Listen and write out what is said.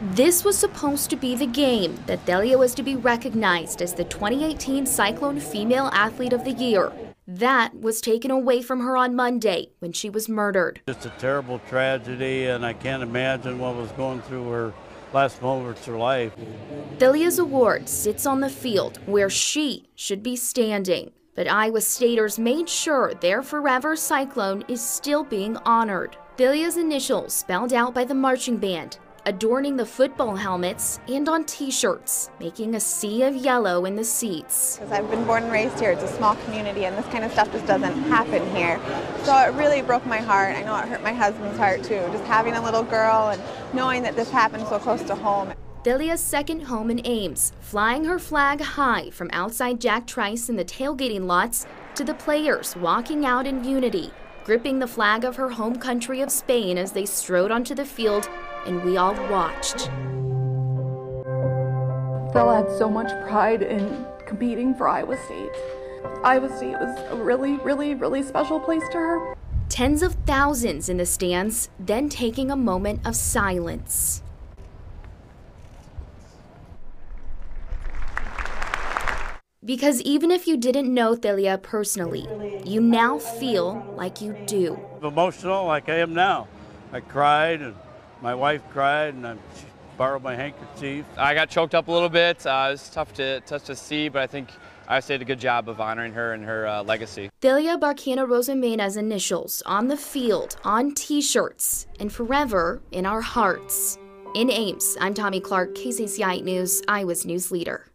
This was supposed to be the game that Celia was to be recognized as the 2018 Cyclone Female Athlete of the Year. That was taken away from her on Monday when she was murdered. It's a terrible tragedy, and I can't imagine what was going through her last moments of life. Celia's award sits on the field where she should be standing. But Iowa Staters made sure their forever cyclone is still being honored. Celia's initials spelled out by the marching band adorning the football helmets and on t-shirts, making a sea of yellow in the seats. Because I've been born and raised here, it's a small community and this kind of stuff just doesn't happen here. So it really broke my heart. I know it hurt my husband's heart too, just having a little girl and knowing that this happened so close to home. Celia's second home in Ames, flying her flag high from outside Jack Trice in the tailgating lots to the players walking out in unity, gripping the flag of her home country of Spain as they strode onto the field and we all watched. Bella had so much pride in competing for Iowa State. Iowa State was a really, really, really special place to her. Tens of thousands in the stands, then taking a moment of silence. Because even if you didn't know Celia personally, you now feel like you do. Emotional like I am now. I cried and my wife cried and I borrowed my handkerchief. I got choked up a little bit. Uh, it was tough to, tough to see, but I think I did a good job of honoring her and her uh, legacy. Celia Barquin Arozamena's initials on the field, on t-shirts, and forever in our hearts. In Ames, I'm Tommy Clark, KCCI News, Iowa's news leader.